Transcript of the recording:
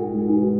you.